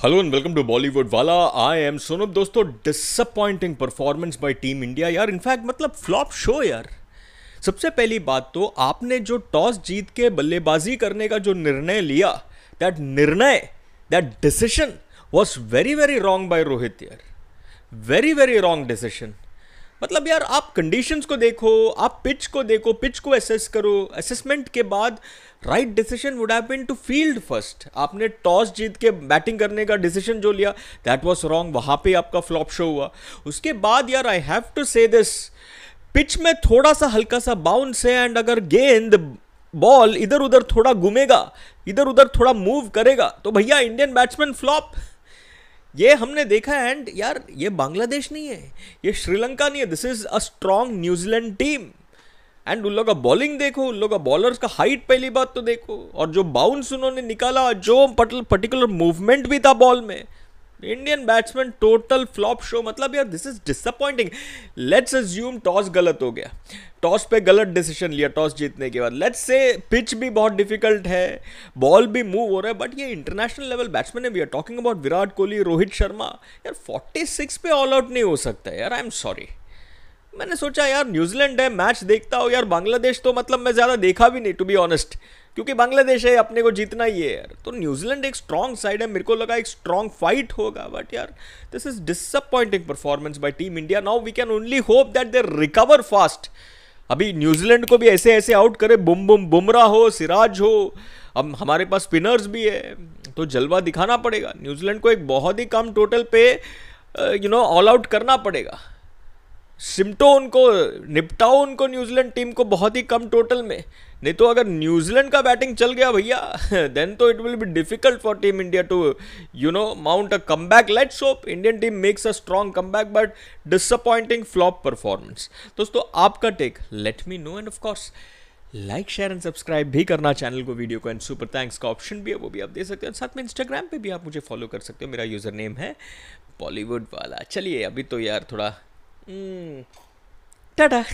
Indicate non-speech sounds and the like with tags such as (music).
Hello and welcome to Bollywood वाला I am Sonab दोस्तों disappointing performance by team India यार in fact मतलब flop show यार सबसे पहली बात तो आपने जो टॉस जीत के बल्लेबाजी करने का जो निर्णय लिया दैट निर्णय that decision was very very wrong by Rohit यार वेरी वेरी रॉन्ग डिसीज़न मतलब यार, आप कंडीशंस को देखो, आप पिच को देखो पिच को असेस करो। असेसमेंट के बाद right decision would have been to field first आपने टॉस जीत के बैटिंग करने का डिसीज़न जो लिया दैट वाज रॉन्ग वहाँ पे आपका फ्लॉप शो हुआ। उसके बाद यार I have to say this pitch में थोड़ा सा हल्का सा बाउंस है एंड अगर गेंद बॉल इधर उधर थोड़ा घूमेगा इधर उधर थोड़ा मूव करेगा तो भैया इंडियन बैट्समैन फ्लॉप ये हमने देखा एंड यार, ये बांग्लादेश नहीं है, ये श्रीलंका नहीं है। This is a strong New Zealand team and उन लोग का बॉलिंग देखो, उन लोग का बॉलर्स का हाइट पहली बात तो देखो। और जो बाउंस उन्होंने निकाला, जो पर्टिकुलर मूवमेंट भी था बॉल में Indian batsman total flop show मतलब यार this is disappointing let's assume toss गलत हो गया. टॉस पे गलत डिसीज़न लिया टॉस जीतने के बाद. लेट्स से पिच भी बहुत डिफ़िकल्ट है. बॉल भी मूव हो रहा है बट ये इंटरनेशनल लेवल बैट्समैन है. We are talking about Virat Kohli Rohit Sharma यार 46 पे ऑल आउट नहीं हो सकता यार आई एम सॉरी मैंने सोचा, यार, न्यूजीलैंड है, मैच देखता हो, यार, बांग्लादेश तो मतलब मैं ज़्यादा देखा भी नहीं टू बी ऑनेस्ट क्योंकि बांग्लादेश है, अपने को जीतना ही है, यार. तो न्यूजीलैंड एक स्ट्रॉन्ग साइड है, मेरे को लगा एक स्ट्रॉन्ग फाइट होगा बट यार this is disappointing performance by team India now we can only hope that they recover fast अभी न्यूजीलैंड को भी ऐसे ऐसे आउट करे, बुम बुम, बुमराह हो, सिराज हो, अब हमारे पास स्पिनर्स भी है तो जलवा दिखाना पड़ेगा। न्यूजीलैंड को एक बहुत ही कम टोटल पे यू नो ऑल आउट करना पड़ेगा। सिमटो उनको निपटाओ उनको न्यूजीलैंड टीम को बहुत ही कम टोटल में। नहीं तो अगर न्यूजीलैंड का बैटिंग चल गया भैया (laughs) देन तो it will be difficult for team India to you know mount a comeback let's hope Indian team makes a strong comeback but disappointing flop performance दोस्तों, आपका take let me know and of course like share and subscribe भी करना channel को video को and super thanks का option भी है, वो भी आप दे सकते हैं। साथ में इंस्टाग्राम पे भी आप मुझे फॉलो कर सकते हो, मेरा यूज़र नेम है बॉलीवुड वाला। चलिए, अभी तो यार थोड़ा 嗯哒哒